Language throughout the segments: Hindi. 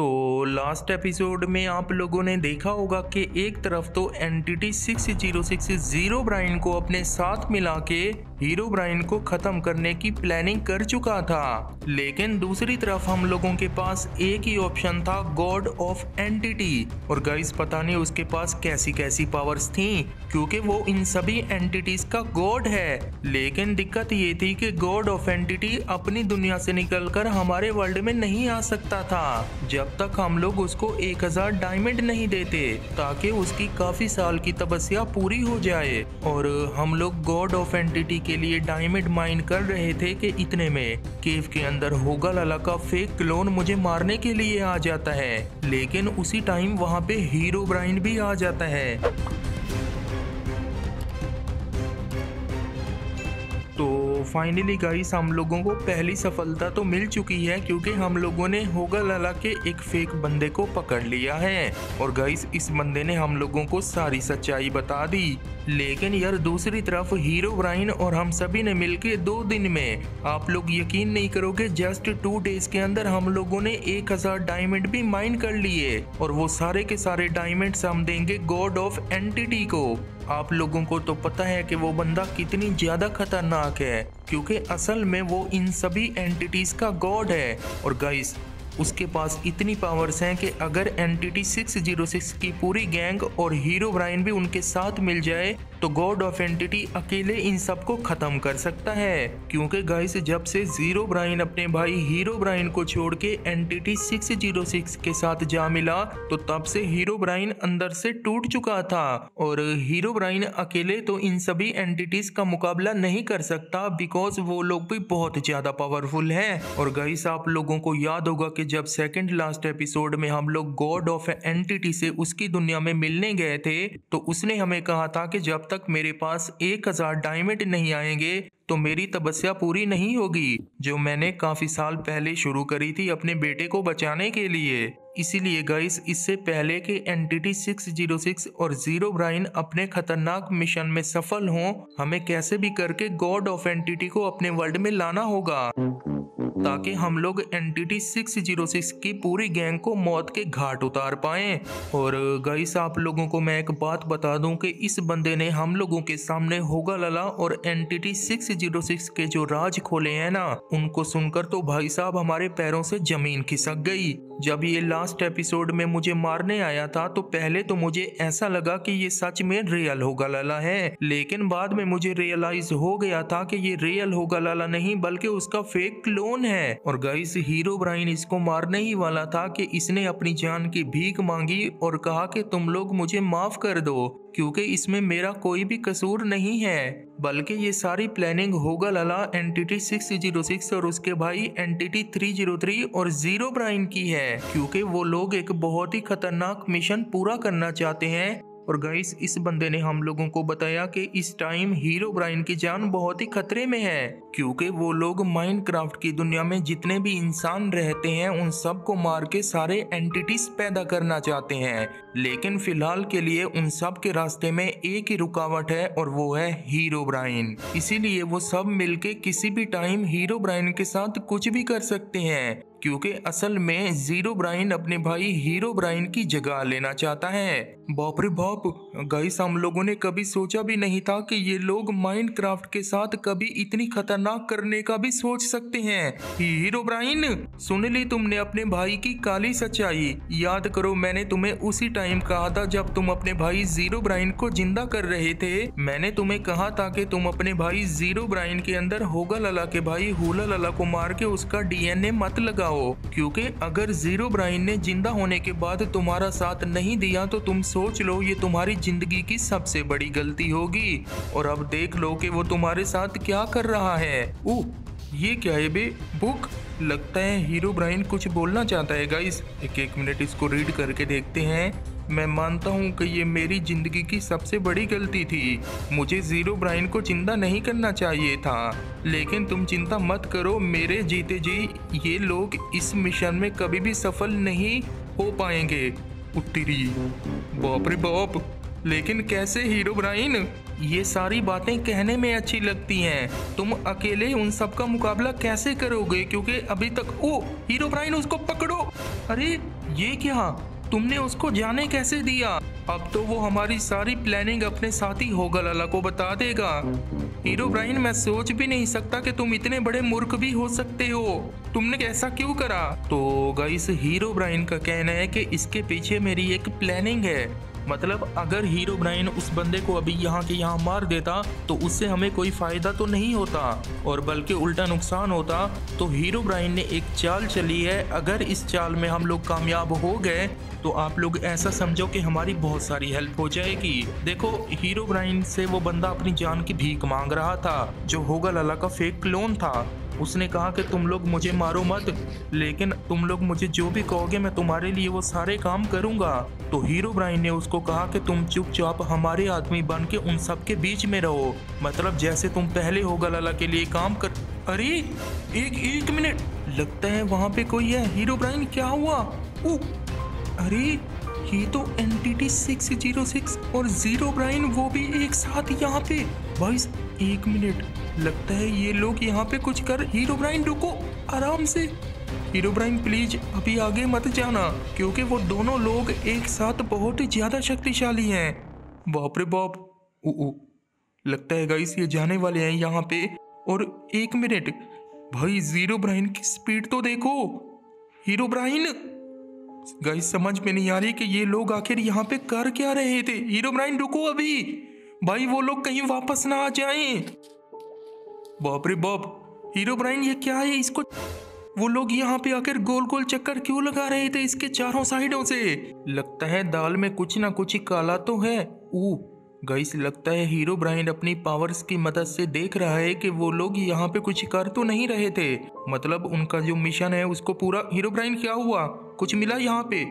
तो लास्ट एपिसोड में आप लोगों ने देखा होगा कि एक तरफ़ तो एंटिटी 6060 ज़ीरो ब्राइन को अपने साथ मिला के हीरो ब्राइन को खत्म करने की प्लानिंग कर चुका था। लेकिन दूसरी तरफ़ हम लोगों के पास एक ही ऑप्शन था गॉड ऑफ़ एंटिटी और गाइस पता नहीं उसके पास कैसी कैसी पावर्स थी, क्योंकि वो इन सभी एंटिटीज का गॉड है। लेकिन दिक्कत ये थी कि गॉड ऑफ़ एंटिटी अपनी दुनिया से निकलकर हमारे वर्ल्ड में नहीं आ सकता था। जब तक हम लोग उसको 1000 डायमंड नहीं देते, ताकि उसकी काफ़ी साल की तपस्या पूरी हो जाए। और हम लोग गॉड ऑफ़ एंटिटी के लिए डायमंड माइन कर रहे थे कि इतने में केव के अंदर होगा लाला का फेक क्लोन मुझे मारने के लिए आ जाता है, लेकिन उसी टाइम वहाँ पे हीरो ब्राइन भी आ जाता है। फाइनली गाइस हम लोगों को पहली सफलता तो मिल चुकी है क्योंकि हम लोगों ने होगा लाला के एक फेक बंदे को पकड़ लिया है। और गाइस इस बंदे ने हम लोगों को सारी सच्चाई बता दी। लेकिन यार दूसरी तरफ़ हीरो ब्राइन और हम सभी ने मिलके दो दिन में, आप लोग यकीन नहीं करोगे जस्ट टू डेज़ के अंदर हम लोगों ने एक हज़ार डायमंड भी माइन कर लिए। और वो सारे के सारे डायमंड्स हम देंगे गॉड ऑफ़ एंटिटी को। आप लोगों को तो पता है कि वो बंदा कितनी ज़्यादा खतरनाक है, क्योंकि असल में वो इन सभी एंटिटीज का गॉड है। और गाइस उसके पास इतनी पावर्स हैं कि अगर एंटिटी 606 की पूरी गैंग और हीरो ब्राइन भी उनके साथ मिल जाए तो गॉड ऑफ़ एंटिटी अकेले इन सबको खत्म कर सकता है, क्योंकि गाइस जब से ज़ीरो ब्राइन अपने भाई हीरो ब्राइन को छोड़ के एंटिटी 606 के साथ जा मिला तो तब से हीरो ब्राइन अंदर से टूट चुका था। और हीरो ब्राइन अकेले तो इन सभी एंटिटीज का मुकाबला नहीं कर सकता बिकॉज़ वो लोग भी बहुत ज़्यादा पावरफुल हैं। और गाइस आप लोगों को याद होगा कि जब सेकंड लास्ट एपिसोड में हम लोग गॉड ऑफ़ एंटिटी से उसकी दुनिया में मिलने गए थे तो उसने हमें कहा था कि जब तक मेरे पास एक हज़ार डायमंड नहीं आएँगे तो मेरी तपस्या पूरी नहीं होगी, जो मैंने काफ़ी साल पहले शुरू करी थी अपने बेटे को बचाने के लिए। इसीलिए गाइस इससे पहले कि एंटिटी 606 और ज़ीरो ब्राइन अपने खतरनाक मिशन में सफल हों, हमें कैसे भी करके गॉड ऑफ़ एंटिटी को अपने वर्ल्ड में लाना होगा। ताकि हम लोग एंटिटी 606 की पूरी गैंग को मौत के घाट उतार पाए। और गाइस आप लोगों को मैं एक बात बता दूँ कि इस बंदे ने हम लोगों के सामने होगा लला और एंटिटी 606 के जो राज खोले हैं ना, उनको सुनकर तो भाई साहब हमारे पैरों से ज़मीन खिसक गई। जब ये लास्ट एपिसोड में मुझे मारने आया था तो पहले तो मुझे ऐसा लगा कि ये सच में रियल होगा लाला है। लेकिन बाद में मुझे रियलाइज़ हो गया था कि ये रियल होगा लाला नहीं, बल्कि उसका फेक क्लोन है और गाइस हीरो ब्राइन इसको मारने ही वाला था कि इसने अपनी जान की भीख मांगी और कहा कि तुम लोग मुझे माफ़ कर दो, क्योंकि इसमें मेरा कोई भी कसूर नहीं है। बल्कि ये सारी प्लानिंग होगा लला एंटिटी 606 और उसके भाई एंटिटी 303 और ज़ीरो ब्राइन की है, क्योंकि वो लोग एक बहुत ही खतरनाक मिशन पूरा करना चाहते हैं। और गाइस इस बंदे ने हम लोगों को बताया कि इस टाइम हीरो ब्राइन की जान बहुत ही खतरे में है, क्योंकि वो लोग माइनक्राफ्ट की दुनिया में जितने भी इंसान रहते हैं, उन सबको मार के सारे एंटिटीज पैदा करना चाहते हैं। लेकिन फ़िलहाल के लिए उन सब के रास्ते में एक ही रुकावट है, और वो है हीरो ब्राइन इसीलिए वो सब मिलके किसी भी टाइम हीरो ब्राइन के साथ कुछ भी कर सकते हैं। क्योंकि असल में ज़ीरो ब्राइन अपने भाई हीरो ब्राइन की जगह लेना चाहता है। बाप रे बाप, गाइस, हम लोगों ने कभी सोचा भी नहीं था कि ये लोग माइनक्राफ्ट के साथ कभी इतनी खतरनाक करने का भी सोच सकते हैं। हीरो ब्राइन, सुन ली तुमने अपने भाई की काली सच्चाई। याद करो, मैंने तुम्हें उसी टाइम कहा था जब तुम अपने भाई ज़ीरो ब्राइन को ज़िंदा कर रहे थे। मैंने तुम्हें कहा था कि तुम अपने भाई ज़ीरो ब्राइन के अंदर होगा लला के भाई, हुला लला को मार के उसका डीएनए मत लगाओ। क्योंकि अगर ज़ीरो ब्राइन ने ज़िंदा होने के बाद तुम्हारा साथ नहीं दिया तो तुम सोच लो, ये तुम्हारी ज़िंदगी की सबसे बड़ी गलती होगी। और अब देख लो कि वो तुम्हारे साथ क्या कर रहा है। ओ ये क्या है बे? बुक? लगता है हीरो ब्राइन कुछ बोलना चाहता है गाइस एक एक मिनट इसको रीड करके देखते हैं। मैं मानता हूँ कि ये मेरी ज़िंदगी की सबसे बड़ी गलती थी। मुझे ज़ीरो ब्राइन को चिंता नहीं करना चाहिए था। लेकिन तुम चिंता मत करो, मेरे जीते जी, ये लोग इस मिशन में कभी भी सफल नहीं हो पाएँगे। उत्तरी। बाप रे बाप। लेकिन कैसे हीरो ब्राइन? ये सारी बातें कहने में अच्छी लगती हैं। तुम अकेले उन सब का मुकाबला कैसे करोगे? क्योंकि अभी तक ओ हीरो ब्राइन उसको पकड़ो। अरे, ये क्या? तुमने उसको जाने कैसे दिया? अब तो वो हमारी सारी प्लानिंग अपने साथी होगा, लाला को बता देगा। हीरो ब्राइन, मैं सोच भी नहीं सकता कि तुम इतने बड़े मूर्ख भी हो सकते हो। तुमने कैसा क्यों करा? तो गाइस हीरो ब्राइन का कहना है कि इसके पीछे मेरी एक प्लानिंग है। मतलब अगर हीरो ब्राइन उस बंदे को अभी यहाँ के यहाँ मार देता तो उससे हमें कोई फ़ायदा तो नहीं होता। और बल्कि उल्टा नुकसान होता तो हीरो ब्राइन ने एक चाल चली है, अगर इस चाल में हम लोग कामयाब हो गए तो आप लोग ऐसा समझो कि हमारी बहुत सारी हेल्प हो जाएगी। देखो, हीरो ब्राइन से वो बंदा अपनी जान की भीख मांग रहा था, जो होगा लाला का फेक क्लोन था। उसने कहा कि तुम लोग मुझे मारो मत लेकिन तुम लोग मुझे जो भी कहोगे मैं तुम्हारे लिए वो सारे काम करूँगा। तो हीरो ब्राइन ने उसको कहा कि तुम चुपचाप हमारे आदमी बन के उन सब के बीच में रहो। मतलब जैसे तुम पहले होगा लाला के लिए काम कर अरे एक एक मिनट। लगता है वहाँ पे कोई है। हीरो ब्राइन क्या हुआ? ओ, अरे ये तो N T T six zero six और ज़ीरो ब्राइन वो भी एक साथ यहाँ पे। भाई एक मिनट। लगता है ये लोग यहाँ पे कुछ कर। हीरो ब्राइन, रुको। आराम से। हीरो ब्राइन प्लीज़ अभी आगे मत जाना, क्योंकि वो दोनों लोग एक साथ बहुत ज़्यादा शक्तिशाली हैं। बाप रे बाप। ओ ओ लगता है गाइस ये जाने वाले हैं यहाँ पे। और एक मिनट। भाई, ज़ीरो ब्राइन की स्पीड तो देखो। Hero Bryan. गाइस समझ में नहीं आ रही कि ये लोग आखिर यहाँ पे कर क्या रहे थे। हीरो ब्राइन, रुको अभी। भाई, वो लोग कहीं वापस ना आ जाएँ। बाप रे बाप, हीरो ब्राइन, ये क्या है इसको? वो लोग यहाँ पे आकर गोल गोल चक्कर क्यों लगा रहे थे इसके चारों साइडों से? लगता है दाल में कुछ ना कुछ काला तो है। ऊ, गाइस, लगता है हीरो ब्राइन अपनी पावर्स की मदद से देख रहा है कि वो लोग यहाँ पे कुछ कर तो नहीं रहे थे। मतलब उनका जो मिशन है, उसको पूरा हीरो ब्राइन क्या हुआ? कुछ मिला यहाँ पे?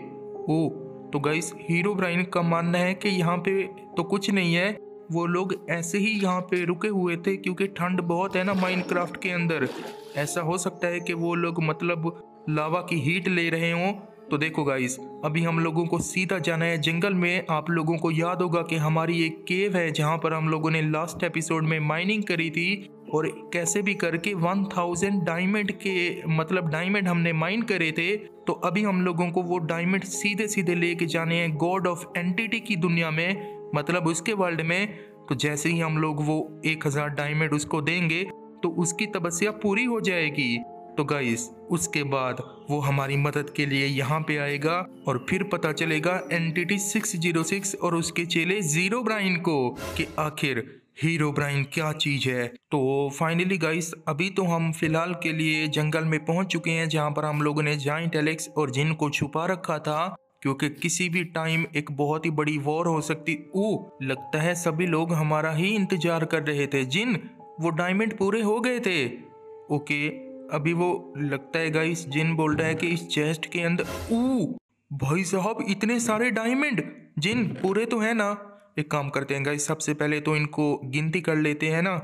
ओ तो गाइस, हीरो ब्राइन का मानना है कि यहाँ पे तो कुछ नहीं है वो लोग ऐसे ही यहाँ पे रुके हुए थे क्योंकि ठंड बहुत है ना माइनक्राफ्ट के अंदर। ऐसा हो सकता है कि वो लोग मतलब लावा की हीट ले रहे हों। तो देखो गाइस अभी हम लोगों को सीधा जाना है जंगल में। आप लोगों को याद होगा कि हमारी एक केव है जहाँ पर हम लोगों ने लास्ट एपिसोड में माइनिंग करी थी। और कैसे भी करके 1000 डायमंड के मतलब डायमंड हमने माइन करे थे। तो अभी हम लोगों को वो डायमंड सीधे सीधे लेके जाने हैं गॉड ऑफ़ एंटिटी की दुनिया में। मतलब उसके वर्ल्ड में तो जैसे ही हम लोग वो एक हज़ार डायमंड उसको देंगे तो उसकी तपस्या पूरी हो जाएगी। तो गाइस उसके बाद वो हमारी मदद के लिए यहाँ पे आएगा और फिर पता चलेगा एनटीटी 606 और उसके चेले ज़ीरो ब्राइन को कि आखिर हीरो ब्राइन क्या चीज़ है। तो फाइनली गाइस अभी तो हम फ़िलहाल के लिए जंगल में पहुँच चुके हैं जहाँ पर हम लोगों ने जाइंट एलेक्स और जिन को छुपा रखा था। क्योंकि किसी भी टाइम एक बहुत ही बड़ी वॉर हो सकती। ओ लगता है सभी लोग हमारा ही इंतज़ार कर रहे थे। जिन, वो डायमंड पूरे हो गए थे। ओके, अभी वो, लगता है गाइस जिन बोल रहा है कि इस चेस्ट के अंदर ओ भाई साहब, इतने सारे डायमंड जिन, पूरे तो है ना। एक काम करते हैं गाइस सबसे पहले तो इनको गिनती कर लेते हैं ना।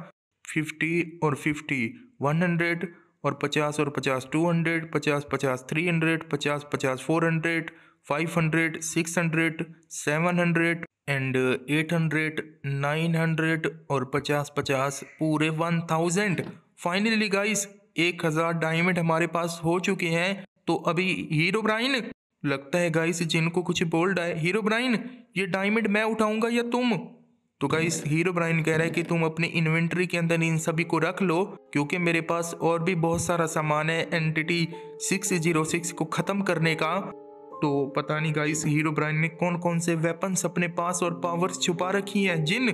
फिफ्टी और फिफ्टी वन हंड्रेड और पचास और पचास टू हंड्रेड पचास पचास थ्री हंड्रेड पचास पचास four hundred five hundred six hundred seven hundred and eight hundred nine hundred और पचास पचास पूरे वन थाउज़ेंड फाइनली गाइस एक हज़ार डायमंड हमारे पास हो चुके हैं। तो अभी हीरो ब्राइन लगता है गाइस जिनको कुछ बोल रहा है हीरो ब्राइन ये डायमंड मैं उठाऊँगा या तुम? तो गाइस हीरो ब्राइन कह रहा है कि तुम अपनी इन्वेंट्री के अंदर इन सभी को रख लो, क्योंकि मेरे पास और भी बहुत सारा सामान है एंटिटी सिक्स ज़ीरो सिक्स को खत्म करने का। तो पता नहीं गाइस हीरो ब्राइन ने कौन कौन से वेपन्स अपने पास और पावर्स छुपा रखी हैं, जिन,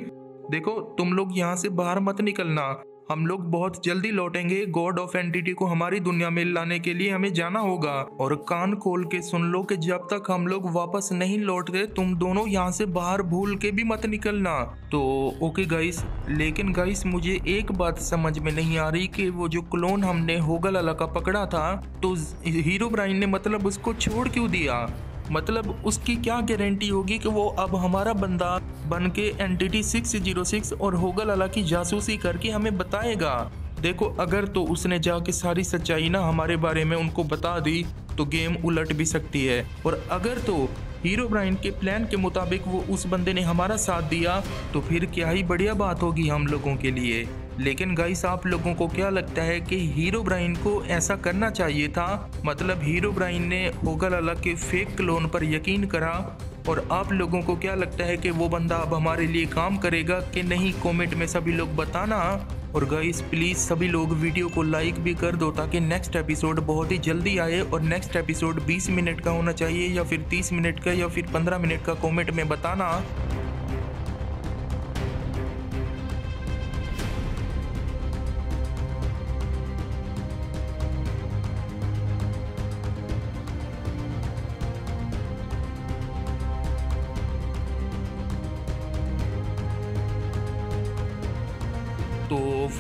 देखो, तुम लोग यहाँ से बाहर मत निकलना। हम लोग बहुत जल्दी लौटेंगे। गॉड ऑफ़ एंटिटी को हमारी दुनिया में लाने के लिए हमें जाना होगा। और कान खोल के सुन लो कि जब तक हम लोग वापस नहीं लौटते तुम दोनों यहाँ से बाहर भूल के भी मत निकलना। तो ओके गाइस लेकिन गाइस मुझे एक बात समझ में नहीं आ रही कि वो जो क्लोन हमने होगल अला का पकड़ा था तो हीरो ब्राइन ने मतलब उसको छोड़ क्यों दिया? मतलब उसकी क्या गारंटी होगी कि वो अब हमारा बंदा बन के entity six zero six और होगल की जासूसी करके हमें बताएगा। देखो, अगर तो उसने जाके सारी सच्चाई ना हमारे बारे में उनको बता दी तो गेम उलट भी सकती है। और अगर तो हीरो ब्राइन के प्लान के मुताबिक वो उस बंदे ने हमारा साथ दिया तो फिर क्या ही बढ़िया बात होगी हम लोगों के लिए। लेकिन गाइस आप लोगों को क्या लगता है कि हीरो ब्राइन को ऐसा करना चाहिए था? मतलब हीरो ब्राइन ने होगा लाला के फेक क्लोन पर यकीन करा और आप लोगों को क्या लगता है कि वो बंदा अब हमारे लिए काम करेगा कि नहीं? कमेंट में सभी लोग बताना। और गाइस प्लीज़ सभी लोग वीडियो को लाइक भी कर दो ताकि नेक्स्ट एपिसोड बहुत ही जल्दी आए और नेक्स्ट एपिसोड 20 मिनट का होना चाहिए या फिर 30 मिनट का या फिर 15 मिनट का कमेंट में बताना।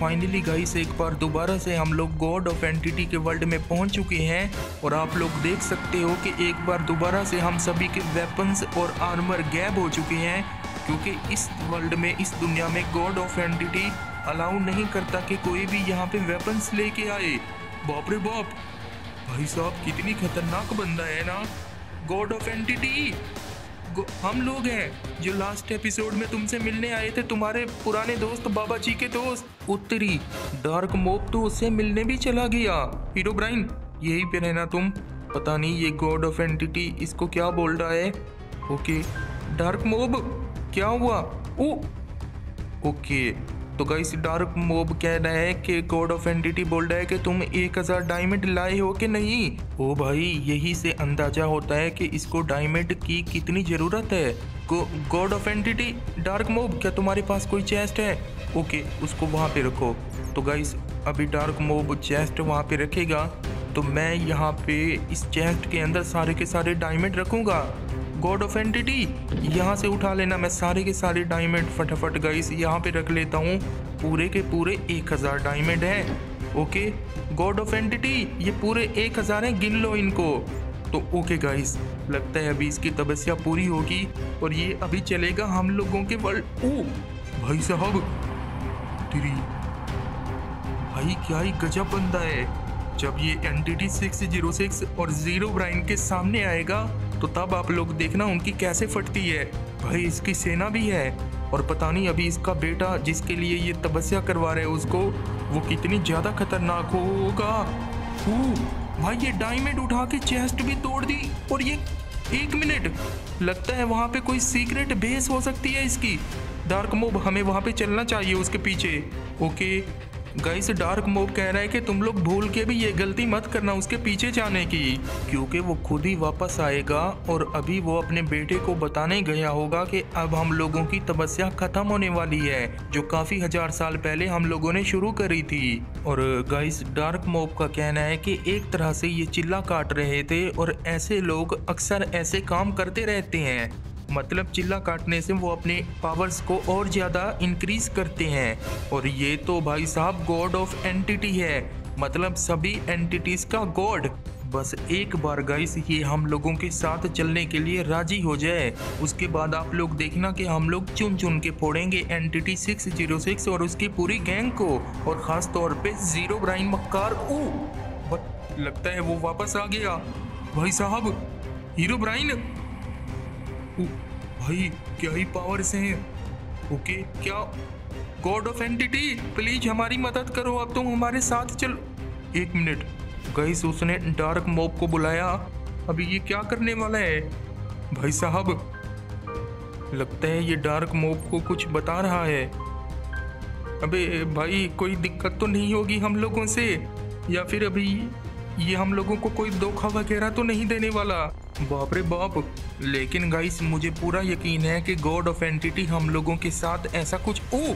फाइनली गाइस एक बार दोबारा से हम लोग गॉड ऑफ़ एंटिटी के वर्ल्ड में पहुँच चुके हैं और आप लोग देख सकते हो कि एक बार दोबारा से हम सभी के वेपन्स और आर्मर गैप हो चुके हैं, क्योंकि इस वर्ल्ड में, इस दुनिया में गॉड ऑफ़ एंटिटी अलाउ नहीं करता कि कोई भी यहाँ पे वेपन्स लेके आए। बाप रे बाप! भाई साहब, कितनी खतरनाक बंदा है ना? गॉड ऑफ़ एंटिटी हम लोग हैं जो लास्ट एपिसोड में तुमसे मिलने आए थे, तुम्हारे पुराने दोस्त बाबा जी के दोस्त। उत्तरी डार्क मोब तो उससे मिलने भी चला गया। हीरो ब्राइन यही पे रहना तुम। पता नहीं ये गॉड ऑफ़ एंटिटी इसको क्या बोल रहा है। ओके डार्क मोब क्या हुआ? ओ ओके तो गाइस डार्क मोब कह रहा है कि गॉड ऑफ़ एंटिटी बोल रहा है कि तुम एक हज़ार डायमंड लाए हो कि नहीं? ओ भाई, यही से अंदाज़ा होता है कि इसको डायमंड की कितनी ज़रूरत है। God of entity dark mob क्या तुम्हारे पास कोई चेस्ट है? ओके उसको वहाँ पे रखो। तो गाइस अभी डार्क मोब चेस्ट वहाँ पे रखेगा तो मैं यहाँ पे इस चेस्ट के अंदर सारे के सारे डायमंड रखूँगा। गॉड ऑफ़ एंटिटी यहाँ से उठा लेना मैं सारे के सारे डायमंड फटाफट गाइस यहाँ पे रख लेता हूँ। पूरे के पूरे एक हज़ार डायमंड हैं। ओके गॉड ऑफ़ एंटिटी ये पूरे एक हज़ार हैं, गिन लो इनको। तो ओके गाइस लगता है अभी इसकी तपस्या पूरी होगी और ये अभी चलेगा हम लोगों के वर्ल्ड ओ, भाई साहब, तेरी भाई क्या ही गजब बंदा है। जब ये एंटिटी सिक्स ज़ीरो सिक्स और ज़ीरो ब्राइन के सामने आएगा तो तब आप लोग देखना उनकी कैसे फटती है। भाई, इसकी सेना भी है। और पता नहीं अभी इसका बेटा जिसके लिए ये तपस्या करवा रहे उसको वो कितनी ज़्यादा खतरनाक होगा। भाई, ये डायमंड उठा के चेस्ट भी तोड़ दी और ये एक मिनट, लगता है वहाँ पे कोई सीक्रेट बेस हो सकती है इसकी। डार्क मोब हमें वहाँ पे चलना चाहिए, उसके पीछे। ओके गाइस डार्क मोब कह रहा है कि तुम लोग भूल के भी ये गलती मत करना उसके पीछे जाने की। क्योंकि वो खुद ही वापस आएगा और अभी वो अपने बेटे को बताने गया होगा कि अब हम लोगों की तपस्या खत्म होने वाली है, जो काफ़ी हज़ार साल पहले हम लोगों ने शुरू करी थी। और गाइस डार्क मोब का कहना है कि एक तरह से ये चिल्ला काट रहे थे और ऐसे लोग अक्सर ऐसे काम करते रहते हैं। मतलब चिल्ला काटने से वो अपने पावर्स को और ज़्यादा इंक्रीज करते हैं। और ये तो भाई साहब गॉड ऑफ़ एंटिटी है। मतलब सभी एंटिटीज का गॉड बस एक बार गाइस ये हम लोगों के साथ चलने के लिए राज़ी हो जाए। उसके बाद आप लोग देखना कि हम लोग चुन चुन के फोड़ेंगे एंटिटी 606 और उसकी पूरी गैंग को। और ख़ास तौर पे ज़ीरो ब्राइन मक्कार ओ लगता है वो वापस आ गया। भाई साहब हीरो ब्राइन भाई, क्या ही पावर्स हैं। ओके, क्या? गॉड ऑफ़ एंटिटी प्लीज़ हमारी मदद करो। अब तुम हमारे साथ चलो। एक मिनट। गईस उसने डार्क मॉब को बुलाया। अभी ये क्या करने वाला है? भाई साहब, लगता है ये डार्क मॉब को कुछ बता रहा है। अबे, भाई, कोई दिक्कत तो नहीं होगी हम लोगों से? या फिर अभी ये हम लोगों को कोई धोखा वगैरह तो नहीं देने वाला? बाप रे बाप। लेकिन गाइस मुझे पूरा यकीन है कि गॉड ऑफ़ एंटिटी हम लोगों के साथ ऐसा कुछ, ओ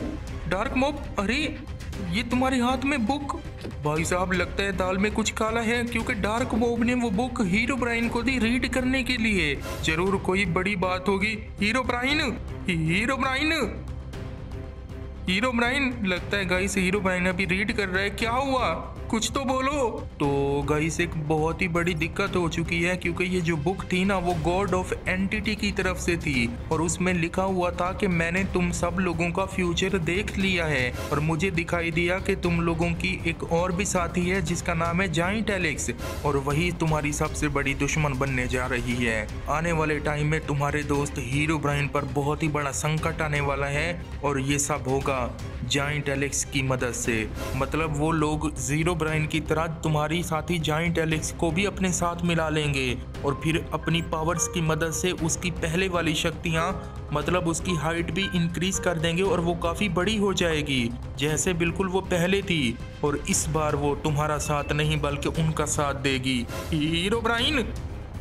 डार्क मॉब अरे, ये तुम्हारे हाथ में बुक भाई साहब, लगता है दाल में कुछ काला है, क्योंकि डार्क मॉब ने वो बुक हीरो ब्राइन को दी रीड करने के लिए। ज़रूर कोई बड़ी बात होगी। Hero Bryan hero Bryan hero Bryan लगता है गाइस हीरो ब्राइन अभी रीड कर रहा है। क्या हुआ? कुछ तो बोलो। तो गाइस एक बहुत ही बड़ी दिक्कत हो चुकी है, क्योंकि ये जो बुक थी ना, वो गॉड ऑफ़ एंटिटी की तरफ़ से थी। और उसमें लिखा हुआ था कि मैंने तुम सब लोगों का फ्यूचर देख लिया है। और मुझे दिखाई दिया कि तुम लोगों की एक और भी साथी है, जिसका नाम है जाइंट एलेक्स और वही तुम्हारी सबसे बड़ी दुश्मन बनने जा रही है। आने वाले टाइम में तुम्हारे दोस्त हीरो ब्राइन पर बहुत ही बड़ा संकट आने वाला है, और ये सब होगा। जाइंट एलेक्स की मदद से। मतलब वो लोग ज़ीरो ब्राइन की तरह तुम्हारी साथी जाइंट एलेक्स को भी अपने साथ मिला लेंगे। और फिर अपनी पावर्स की मदद से उसकी पहले वाली शक्तियाँ मतलब उसकी हाइट भी इंक्रीज कर देंगे और वो काफ़ी बड़ी हो जाएगी, जैसे बिल्कुल वो पहले थी। और इस बार वो तुम्हारा साथ नहीं, बल्कि उनका साथ देगी। हीरो ब्राइन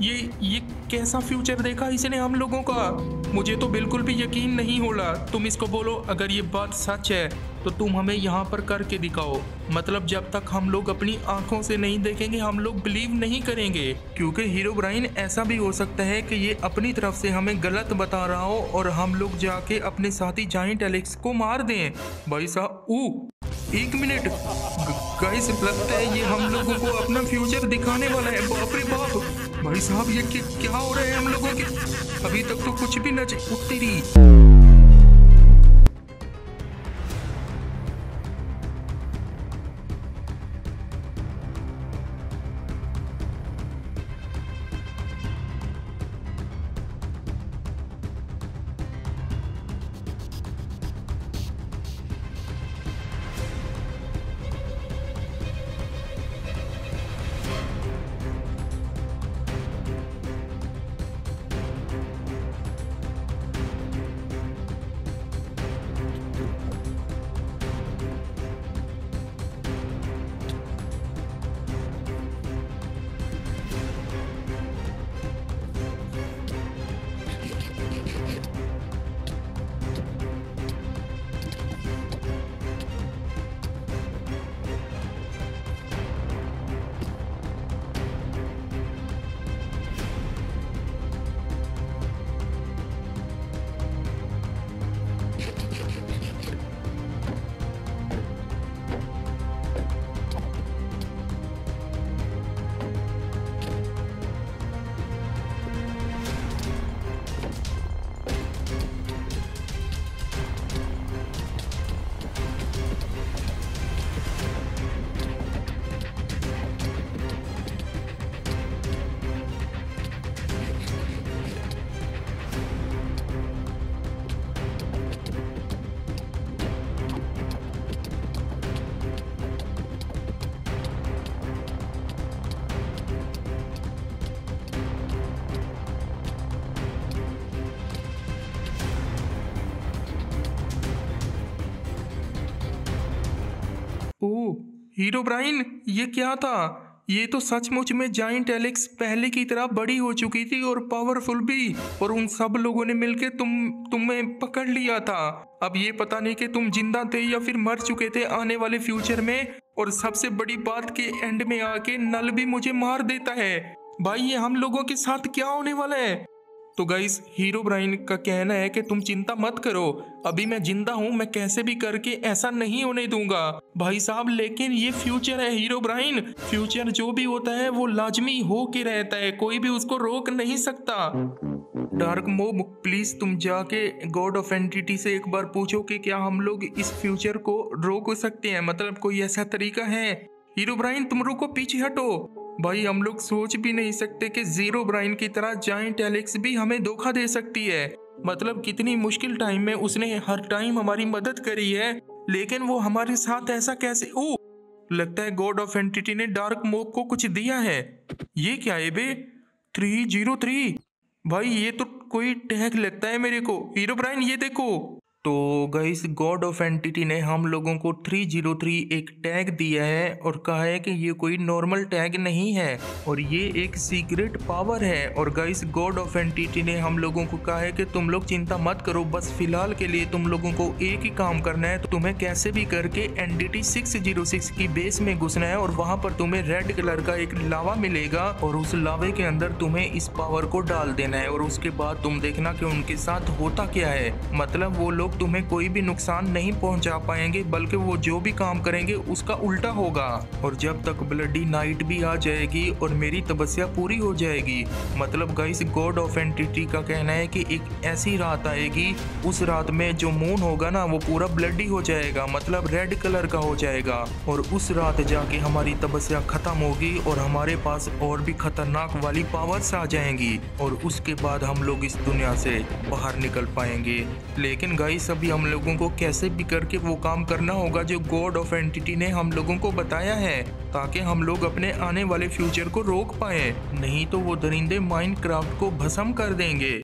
ये ये कैसा फ्यूचर देखा इसने हम लोगों का? मुझे तो बिल्कुल भी यकीन नहीं हो रहा। तुम इसको बोलो, अगर ये बात सच है तो तुम हमें यहाँ पर करके दिखाओ। मतलब जब तक हम लोग अपनी आँखों से नहीं देखेंगे, हम लोग बिलीव नहीं करेंगे। क्योंकि हीरो ब्राइन ऐसा भी हो सकता है कि ये अपनी तरफ़ से हमें गलत बता रहा हो और हम लोग जाके अपने साथी जाइंट एलेक्स को मार दें। भाई साहब, ऊ, एक मिनट। गाइस लगता है ये हम लोगों को अपना फ्यूचर दिखाने वाला है। बाप रे बाप। भाई साहब, ये क्या हो रहा है हम लोगों के? अभी तक तो कुछ भी नज़र उठती ओ, हीरो ब्राइन, ये क्या था? ये तो सचमुच में जाइंट एलेक्स पहले की तरह बड़ी हो चुकी थी और पावरफुल भी, और उन सब लोगों ने मिलकर तुम, तुम्हें पकड़ लिया था। अब ये पता नहीं कि तुम ज़िंदा थे या फिर मर चुके थे आने वाले फ्यूचर में, और सबसे बड़ी बात के एंड में आके नल भी मुझे मार देता है। भाई, ये हम लोगों के साथ क्या होने वाला है? तो गाइस हीरो ब्राइन का कहना है कि तुम चिंता मत करो। अभी मैं ज़िंदा हूँ, मैं कैसे भी करके ऐसा नहीं होने दूँगा। भाई साहब, लेकिन ये फ्यूचर है हीरो ब्राइन फ्यूचर जो भी होता है, वो लाजमी हो के रहता है। कोई भी उसको रोक नहीं सकता। डार्क मोब प्लीज़ तुम जाके गॉड ऑफ़ एंटिटी से एक बार पूछो कि क्या हम लोग इस फ्यूचर को रोक सकते हैं? मतलब कोई ऐसा तरीका है? हीरो ब्राइन तुम रुको पीछे हटो। भाई, हम लोग सोच भी नहीं सकते कि ज़ीरो ब्राइन की तरह जाइंट एलेक्स भी हमें धोखा दे सकती है। मतलब कितनी मुश्किल टाइम में उसने हर टाइम हमारी मदद करी है, लेकिन वो हमारे साथ ऐसा कैसे? ओ, लगता है गॉड ऑफ़ एंटिटी ने डार्क मोब को कुछ दिया है। ये क्या है बे? थ्री ज़ीरो थ्री भाई, ये तो कोई टैग लगता है मेरे को। हीरो ब्राइन ये देखो। तो गईस गॉड ऑफ़ एंटिटी ने हम लोगों को 303 एक टैग दिया है और कहा है कि ये कोई नॉर्मल टैग नहीं है और ये एक सीक्रेट पावर है। और गईस गॉड ऑफ़ एंटिटी ने हम लोगों को कहा है कि तुम लोग चिंता मत करो, बस फ़िलहाल के लिए तुम लोगों को एक ही काम करना है तो तुम्हें कैसे भी करके एनडीटी 606 की बेस में घुसना है और वहाँ पर तुम्हें रेड कलर का एक लावा मिलेगा और उस लावे के अंदर तुम्हें इस पावर को डाल देना है और उसके बाद तुम देखना कि उनके साथ होता क्या है। मतलब वो तुम्हें कोई भी नुकसान नहीं पहुँचा पाएँगे, बल्कि वो जो भी काम करेंगे, उसका उल्टा होगा। और जब तक ब्लडी नाइट भी आ जाएगी और मेरी तपस्या पूरी हो जाएगी मतलब गाइस गॉड ऑफ़ एंटिटी का कहना है कि एक ऐसी रात आएगी, उस रात में जो मून होगा ना, वो पूरा ब्लडी हो जाएगा मतलब रेड कलर का हो जाएगा। और उस रात जाके हमारी तपस्या खत्म होगी और हमारे पास और भी खतरनाक वाली पावर्स आ जाएँगी। और उसके बाद हम लोग इस दुनिया से बाहर निकल पाएँगे। लेकिन गाइस अभी हम लोगों को कैसे भी करके वो काम करना होगा जो गॉड ऑफ़ एंटिटी ने हम लोगों को बताया है, ताकि हम लोग अपने आने वाले फ्यूचर को रोक पाए। नहीं तो वो दरिंदे माइनक्राफ्ट को भस्म कर देंगे।